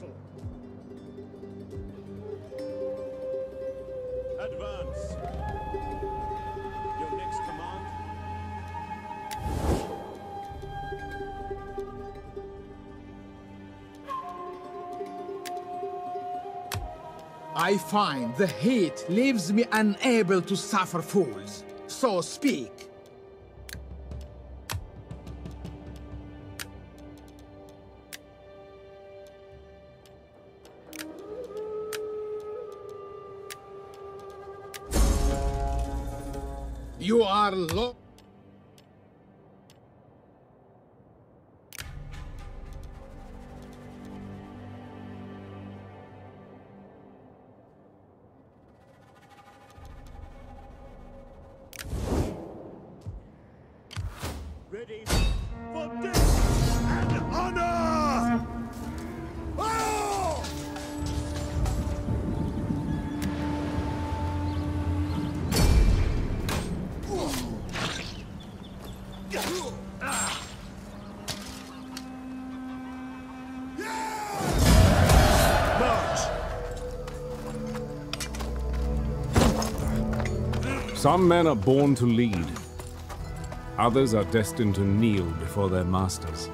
battle. Advance. Your next command. I find the heat leaves me unable to suffer fools. So speak. You are lo- Some men are born to lead. Others are destined to kneel before their masters.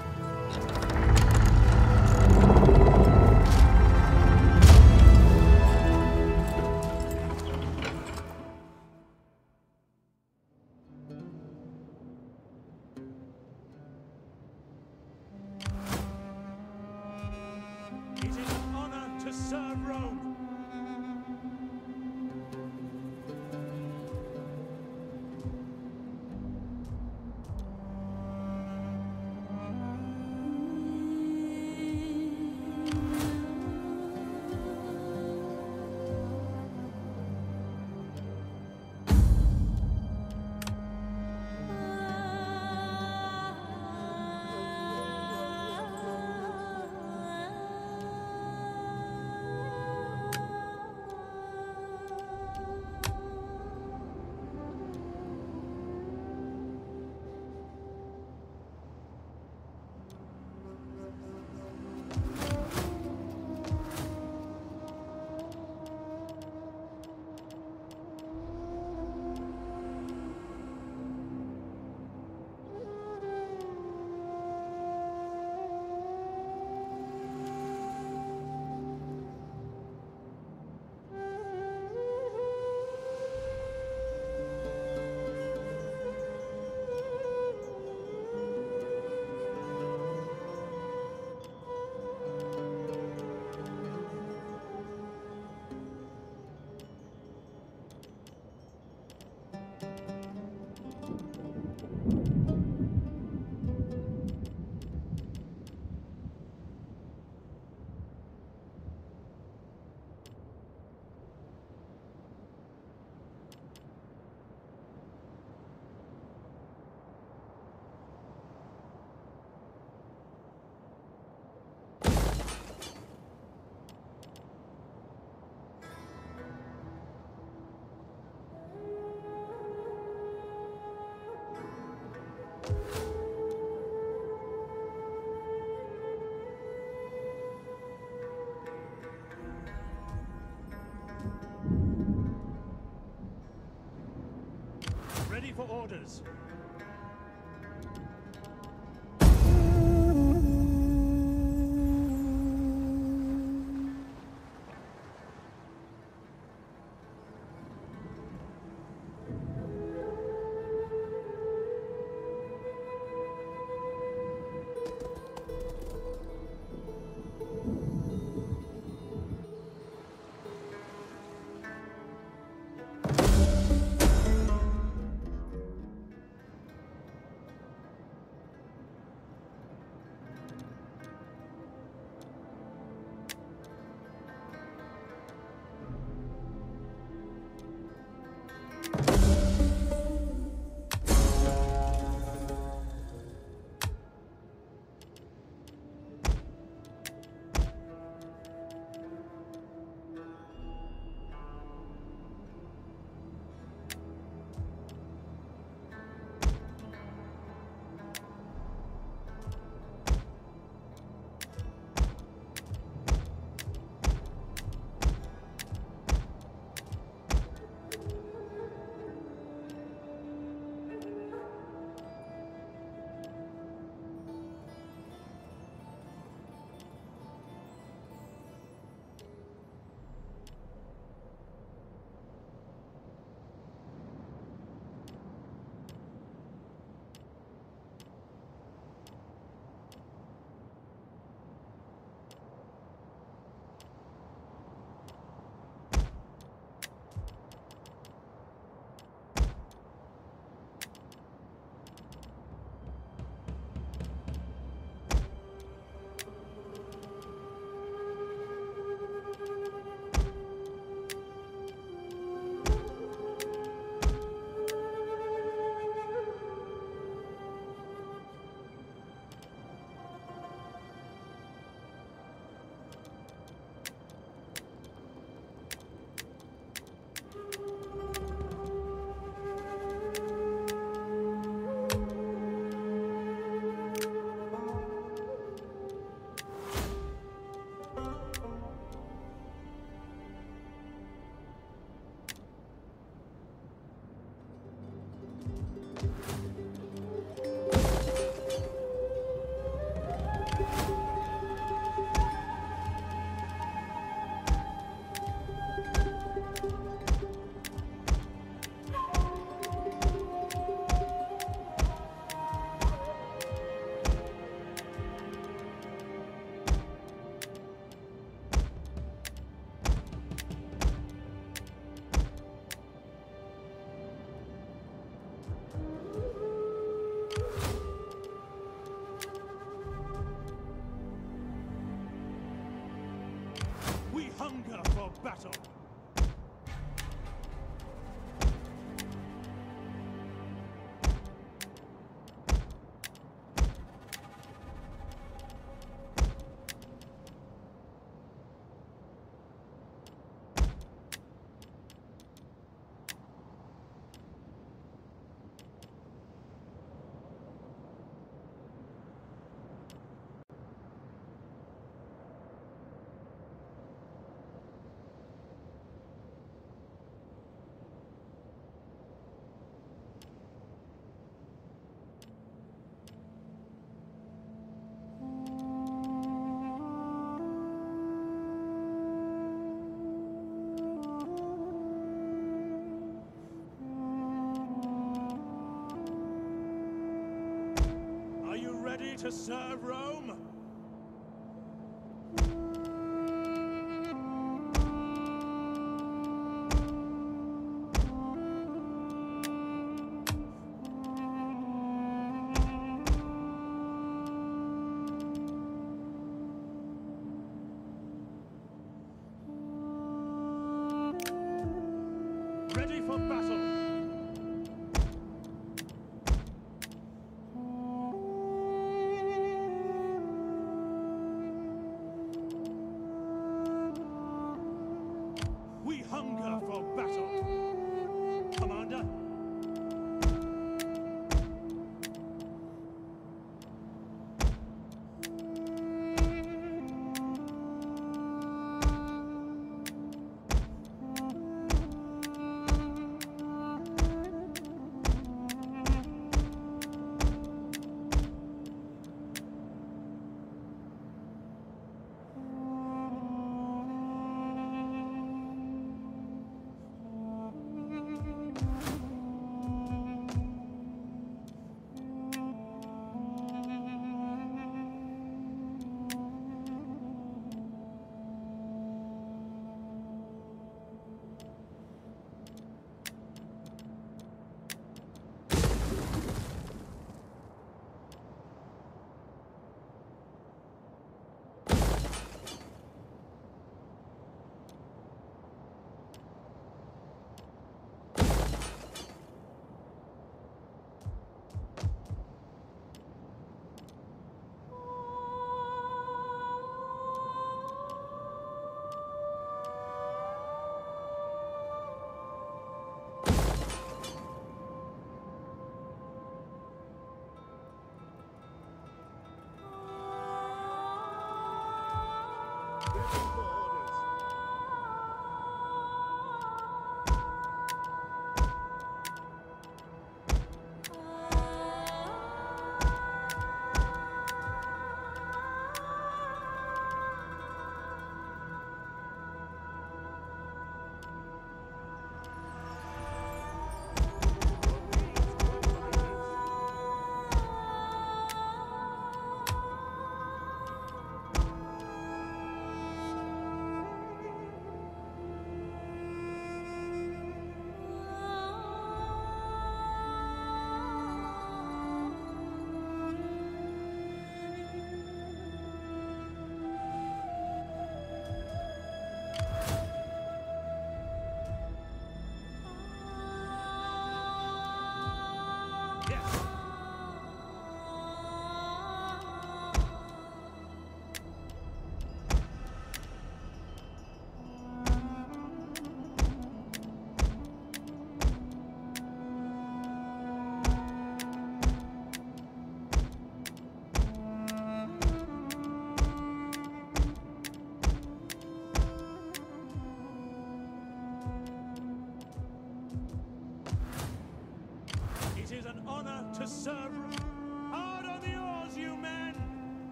For orders. To serve Rome?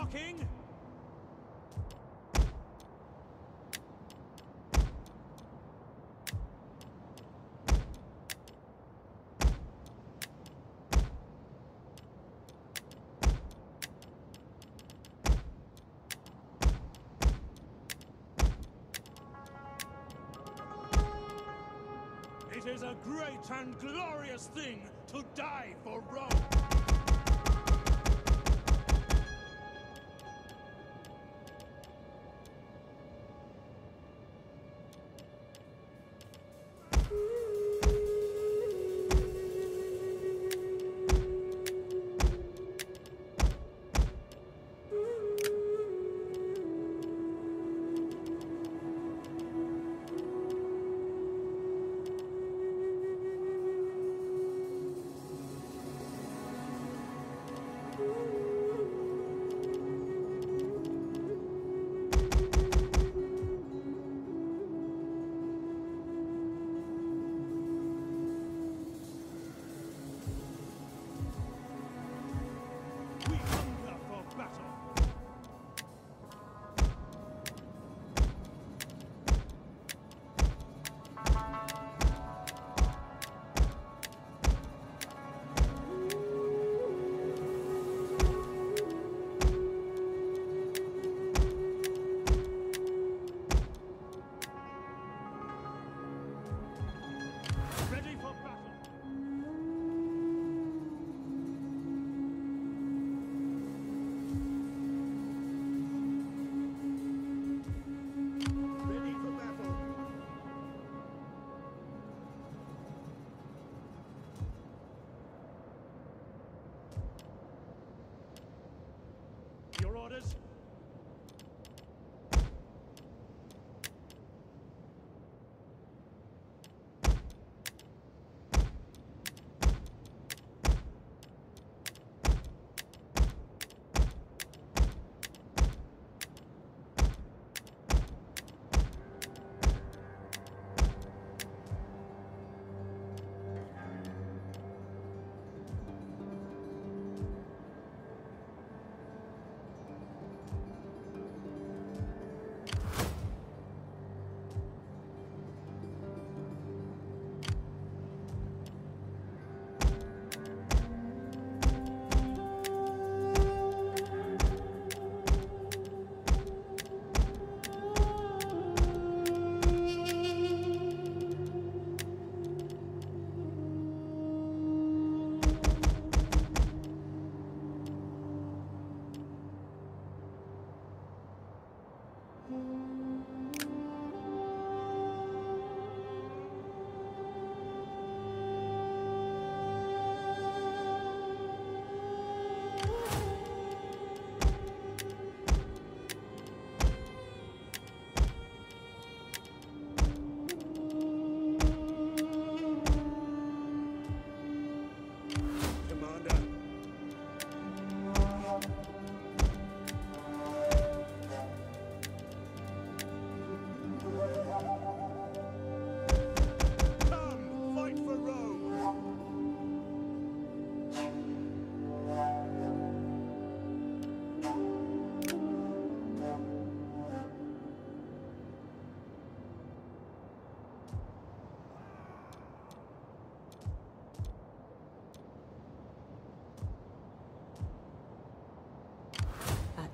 Docking. It is a great and glorious thing to die for Rome.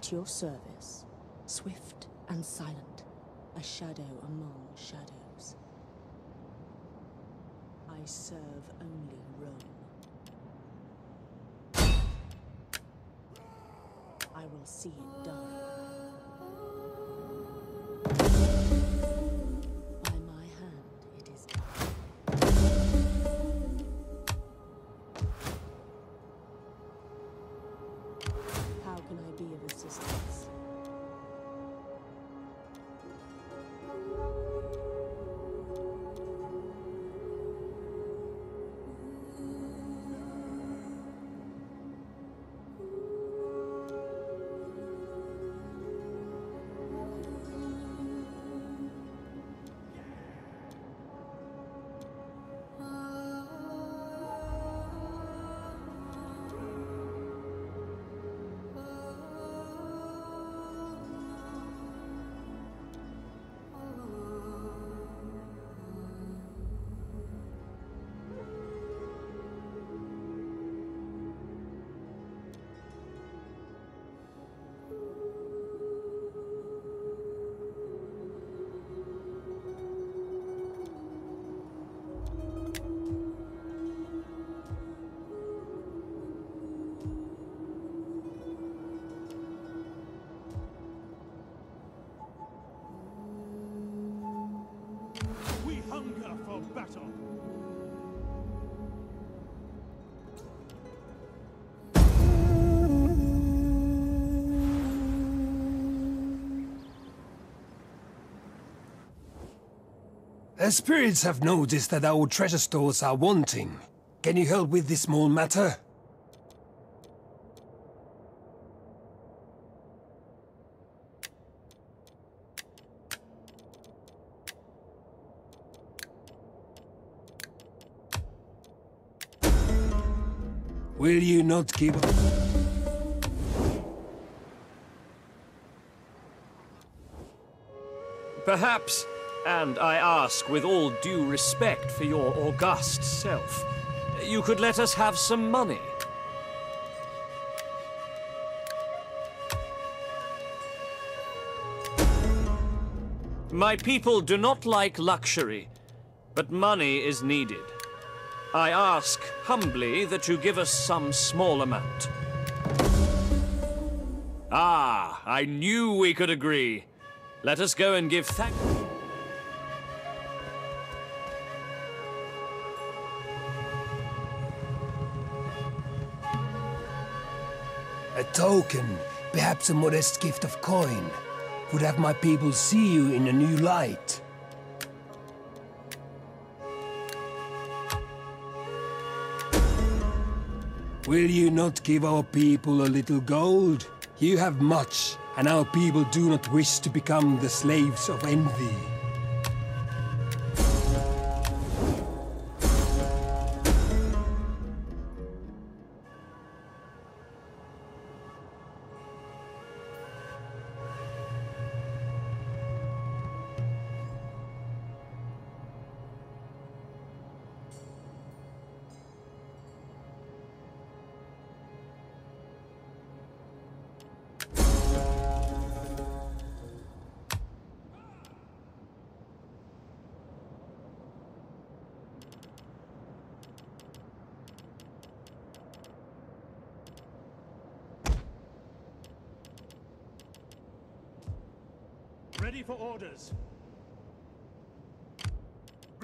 At your service, swift and silent, a shadow among shadows. I serve only Rome. I will see it done. The spirits have noticed that our treasure stores are wanting. Can you help with this small matter? Will you not give Perhaps, and I ask with all due respect for your august self, you could let us have some money. My people do not like luxury, but money is needed. I ask humbly that you give us some small amount. Ah, I knew we could agree. Let us go and give thanks. Token, perhaps a modest gift of coin? Would have my people see you in a new light. Will you not give our people a little gold? You have much, and our people do not wish to become the slaves of envy.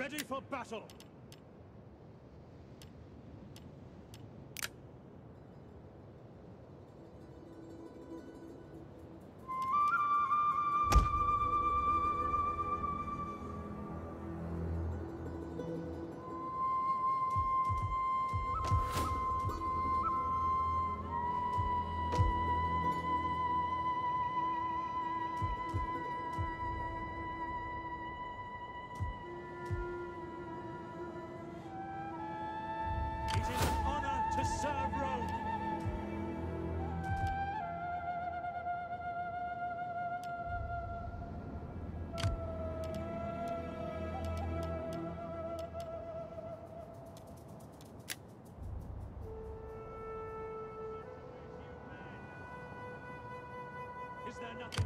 Ready for battle. nothing.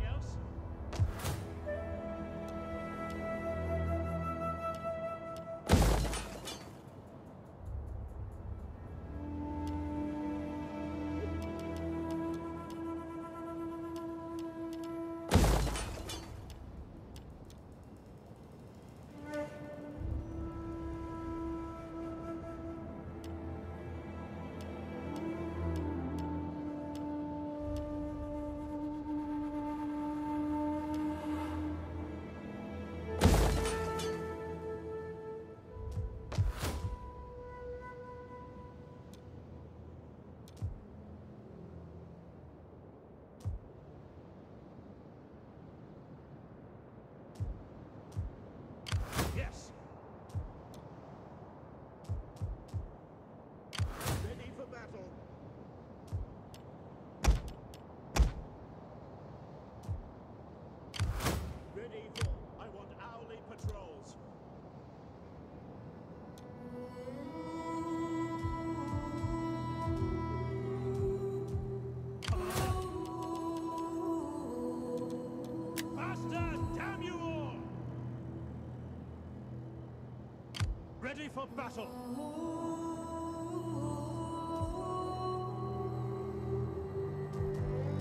for battle.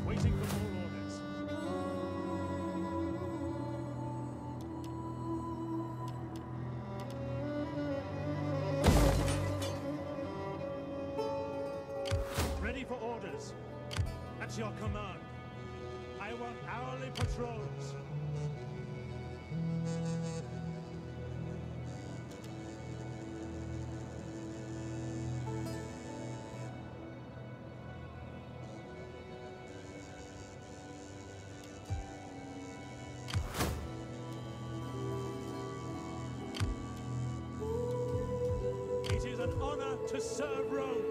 Waiting for more orders. Ready for orders. At your command. I want hourly patrols. To serve Rome.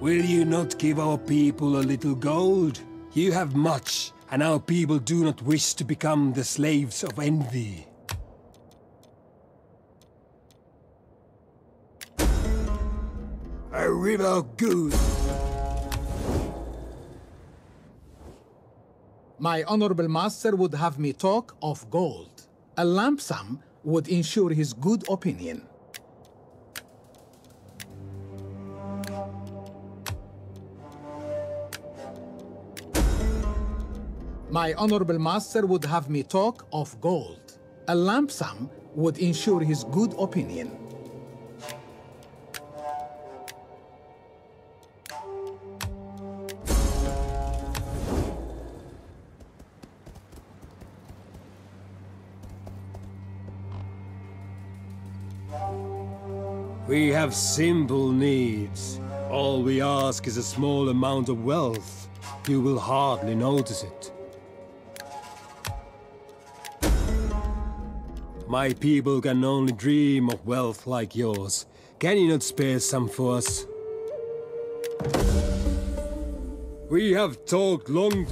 Will you not give our people a little gold? You have much, and our people do not wish to become the slaves of envy. My honorable master would have me talk of gold. A lump sum would ensure his good opinion. My honorable master would have me talk of gold. A lump sum would ensure his good opinion. We have simple needs. All we ask is a small amount of wealth. You will hardly notice it. My people can only dream of wealth like yours. Can you not spare some for us? We have talked long...